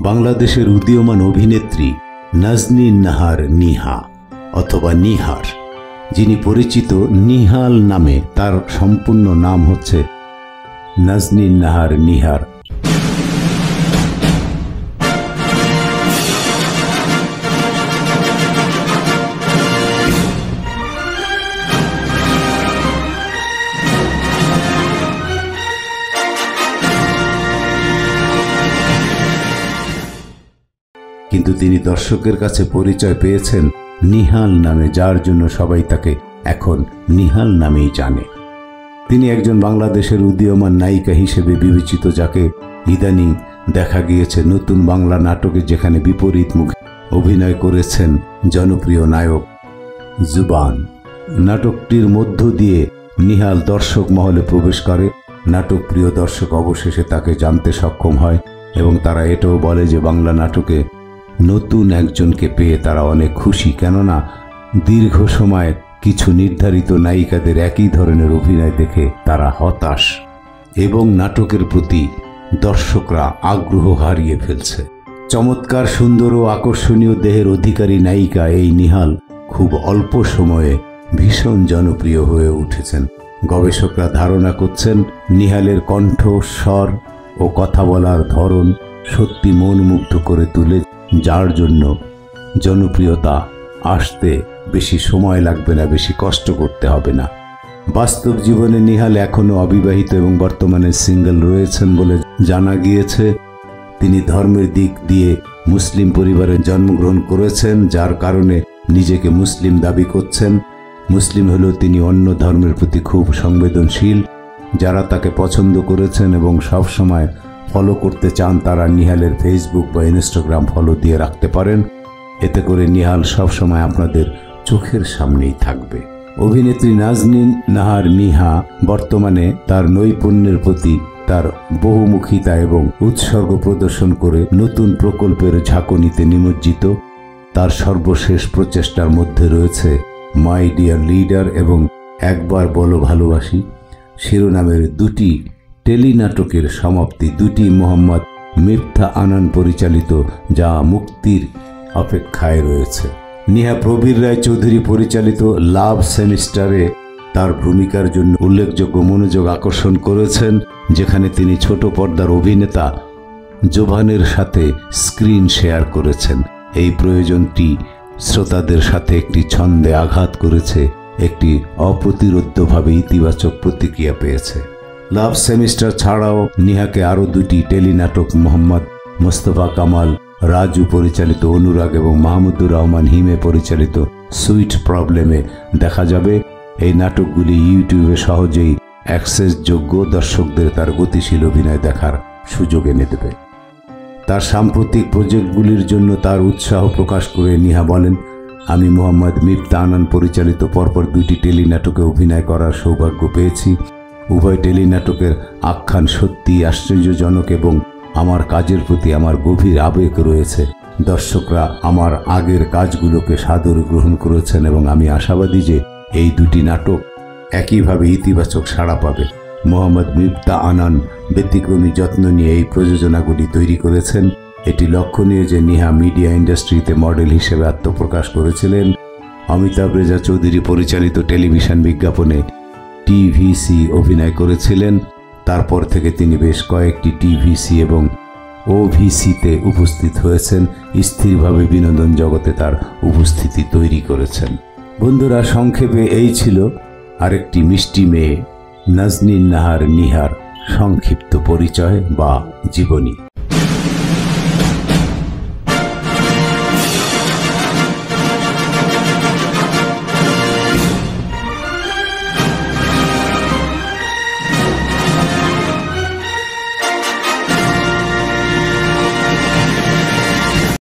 বাংলাদেশের উদীয়মান অভিনেত্রী নাজনী নাহার নিহা অথবা নিহার, যিনি পরিচিত নিহাল নামে তার সম্পূর্ণ নাম হচ্ছে নাজনীন নাহার নিহার। কিন্তু তিনি দর্শকের কাছে পরিচয় পেয়েছেন নিহাল নামে, যার জন্য সবাই তাকে এখন নিহাল নামেই জানে। তিনি একজন বাংলাদেশের উদীয়মান নায়িকা হিসেবে বিবেচিত, যাকে ইদানিং দেখা গিয়েছে নতুন বাংলা নাটকে, যেখানে বিপরীত মুখে অভিনয় করেছেন জনপ্রিয় নায়ক জুবান। নাটকটির মধ্য দিয়ে নিহাল দর্শক মহলে প্রবেশ করে। নাটক প্রিয় দর্শক অবশেষে তাকে জানতে সক্ষম হয় এবং তারা এটাও বলে যে বাংলা নাটকে নতুন একজনকে পেয়ে তারা অনেক খুশি, কেননা দীর্ঘ সময় কিছু নির্ধারিত নায়িকাদের একই ধরনের অভিনয় দেখে তারা হতাশ এবং নাটকের প্রতি দর্শকরা আগ্রহ হারিয়ে ফেলছে। চমৎকার, সুন্দর ও আকর্ষণীয় দেহের অধিকারী নায়িকা এই নিহাল খুব অল্প সময়ে ভীষণ জনপ্রিয় হয়ে উঠেছেন। গবেষকরা ধারণা করছেন, নিহালের কণ্ঠ, স্বর ও কথা বলার ধরন সত্যি মন মুগ্ধ করে তুলে যার জন্য জনপ্রিয়তা আসতে বেশি সময় লাগবে না, বেশি কষ্ট করতে হবে না। বাস্তব জীবনে নিহাল এখনও অবিবাহিত এবং বর্তমানে সিঙ্গেল রয়েছেন বলে জানা গিয়েছে। তিনি ধর্মের দিক দিয়ে মুসলিম পরিবারে জন্মগ্রহণ করেছেন, যার কারণে নিজেকে মুসলিম দাবি করছেন। মুসলিম হলেও তিনি অন্য ধর্মের প্রতি খুব সংবেদনশীল, যারা তাকে পছন্দ করেছেন এবং সবসময় ফলো করতে চান তারা নিহালের ফেসবুক বা ইনস্টাগ্রাম ফলো দিয়ে রাখতে পারেন। এতে করে নিহাল সবসময় আপনাদের চোখের সামনেই থাকবে। অভিনেত্রী নাজনীন নাহার নিহা বর্তমানে তার নৈপুণ্যের প্রতি তার বহুমুখিতা এবং উৎসর্গ প্রদর্শন করে নতুন প্রকল্পের ঝাঁকুনিতে নিমজ্জিত। তার সর্বশেষ প্রচেষ্টার মধ্যে রয়েছে মাই ডিয়ার লিডার এবং একবার বলো ভালোবাসি। শিরোনামের দুটি টেলিনাটকের সমাপ্তি। দুটি মোহাম্মদ মিথ্যা আনান পরিচালিত, যা মুক্তির অপেক্ষায় রয়েছে। নিহা প্রবীর রায় চৌধুরী পরিচালিত লাভ সেমিস্টারে তার ভূমিকার জন্য উল্লেখযোগ্য মনোযোগ আকর্ষণ করেছেন, যেখানে তিনি ছোট পর্দার অভিনেতা জোভানের সাথে স্ক্রিন শেয়ার করেছেন। এই প্রয়োজনটি শ্রোতাদের সাথে একটি ছন্দে আঘাত করেছে, একটি অপ্রতিরোধ্যভাবে ইতিবাচক প্রতিক্রিয়া পেয়েছে। লাভ সেমিস্টার ছাড়াও নিহাকে আরও দুটি টেলিনাটক মোহাম্মদ মোস্তফা কামাল, রাজু পরিচালিত অনুরাগ এবং মাহমুদুর রহমান হিমে পরিচালিত সুইট প্রবলেমে দেখা যাবে। এই নাটকগুলি ইউটিউবে সহজেই অ্যাক্সেসযোগ্য দর্শকদের তার গতিশীল অভিনয় দেখার সুযোগ এনে দেবে। তার সাম্প্রতিক প্রজেক্টগুলির জন্য তার উৎসাহ প্রকাশ করে নিহা বলেন, আমি মোহাম্মদ মিফতা আনান পরিচালিত পরপর দুটি টেলিনাটকে অভিনয় করার সৌভাগ্য পেয়েছি। উভয় টেলিনাটকের আখ্যান সত্যি আশ্চর্যজনক এবং আমার কাজের প্রতি আমার গভীর আবেগ রয়েছে। দর্শকরা আমার আগের কাজগুলোকে সাদরে গ্রহণ করেছেন এবং আমি আশাবাদী যে এই দুটি নাটক একইভাবে ইতিবাচক সাড়া পাবে। মোহাম্মদ মিফতা আনান ব্যতিক্রমী যত্ন নিয়ে এই প্রযোজনাগুলি তৈরি করেছেন। এটি লক্ষণীয় যে নিহা মিডিয়া ইন্ডাস্ট্রিতে মডেল হিসেবে আত্মপ্রকাশ করেছিলেন। অমিতাভ রেজা চৌধুরী পরিচালিত টেলিভিশন বিজ্ঞাপনে টিভিসি অভিনয় করেছিলেন। তারপর থেকে তিনি বেশ কয়েকটি টিভিসি এবং ওভিসিতে উপস্থিত হয়েছেন। স্থিরভাবে বিনোদন জগতে তার উপস্থিতি তৈরি করেছেন। বন্ধুরা, সংক্ষেপে এই ছিল আরেকটি মিষ্টি মেয়ে, নাজনীন নাহার নিহার সংক্ষিপ্ত পরিচয় বা জীবনী।